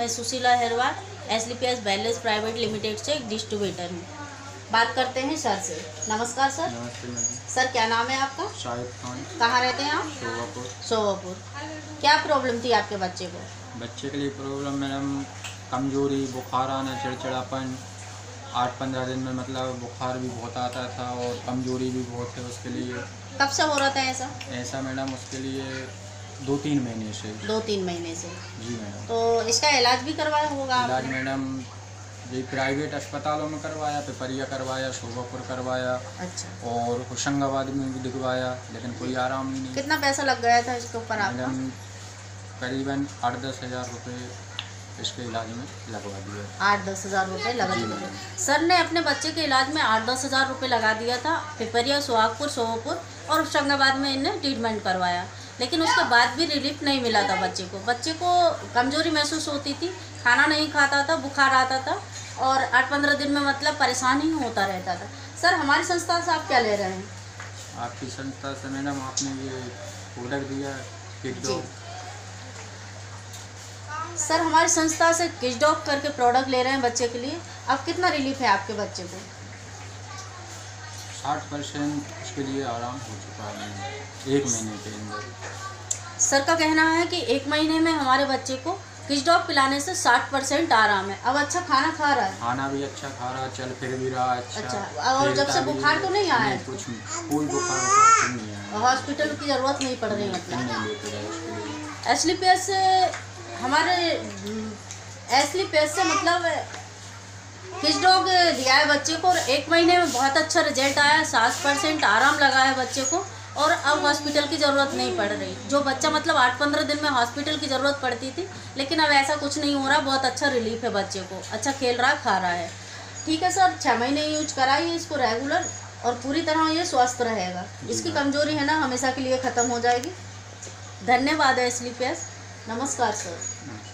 मैं सुशीला अहरवाल एस ली P S balance private limited से एक डिस्ट्रीब्यूटर हूँ। बात करते हैं सर से। नमस्कार सर। नमस्ते मैडम। सर क्या नाम है आपका? शाहिद खान। कहाँ रहते हैं आप? शोभापुर सोवापुर क्या प्रॉब्लम थी आपके बच्चे को? बच्चे के लिए प्रॉब्लम मैडम कमज़ोरी बुखार आना चिड़चिड़ापन। आठ पंद्रह दिन में मतलब बुखार भी बहुत आता था और कमज़ोरी भी बहुत है उसके लिए। कब से हो रहा था ऐसा? ऐसा मैडम उसके लिए दो तीन महीने से। दो तीन महीने से। जी मैडम। तो इसका इलाज भी करवाया होगा इलाज मैडम ये प्राइवेट अस्पतालों में करवाया पिपरिया करवाया शोभापुर करवाया अच्छा। और होशंगाबाद में भी दिखवाया लेकिन कोई आराम ही नहीं। कितना पैसा लग गया था इसके ऊपर मैडम करीबन आठ दस हज़ार रुपये इसके इलाज में लगवा दिया आठ दस हज़ार रुपये लगा दिए। सर ने अपने बच्चे के इलाज में आठ दस हज़ार रुपये लगा दिया था पिपरिया सुहागपुर सोहापुर और होशंगाबाद में इन्हें ट्रीटमेंट करवाया। लेकिन उसके बाद भी रिलीफ नहीं मिला था बच्चे को। बच्चे को कमज़ोरी महसूस होती थी खाना नहीं खाता था बुखार आता था और आठ पंद्रह दिन में मतलब परेशान ही होता रहता था। सर हमारी संस्था से आप क्या ले रहे हैं? आपकी संस्था से मैडम आपने ये प्रोडक्ट दिया सर हमारी संस्था से किस डॉग करके प्रोडक्ट ले रहे हैं बच्चे के लिए। अब कितना रिलीफ है आपके बच्चे को? साठ परसेंट उसके लिए आराम हो चुका है। एक महीने के अंदर। सर का कहना है कि एक महीने में हमारे बच्चे को किस डॉग पिलाने से साठ परसेंट आराम है? अब अच्छा खाना खा रहा है। खाना भी अच्छा खा रहा है चल फिर भी रहा अच्छा अच्छा, और जब से बुखार तो नहीं आया कुछ नहीं कोई बुखार नहीं आया हॉस्पिटल की ज़रूरत नहीं पड़ रही मतलब नहीं लेते रहे एस से हमारे एस ली से मतलब किस डॉग दिया है बच्चे को? और एक महीने में बहुत अच्छा रिज़ल्ट आया सात परसेंट आराम लगा है बच्चे को और अब हॉस्पिटल की ज़रूरत नहीं पड़ रही। जो बच्चा मतलब आठ पंद्रह दिन में हॉस्पिटल की ज़रूरत पड़ती थी लेकिन अब ऐसा कुछ नहीं हो रहा बहुत अच्छा रिलीफ है बच्चे को। अच्छा खेल रहा खा रहा है। ठीक है सर छः महीने यूज़ कराइए इसको रेगुलर और पूरी तरह ये स्वस्थ रहेगा। इसकी कमज़ोरी है ना हमेशा के लिए ख़त्म हो जाएगी। धन्यवाद है स्लीपियस नमस्कार सर।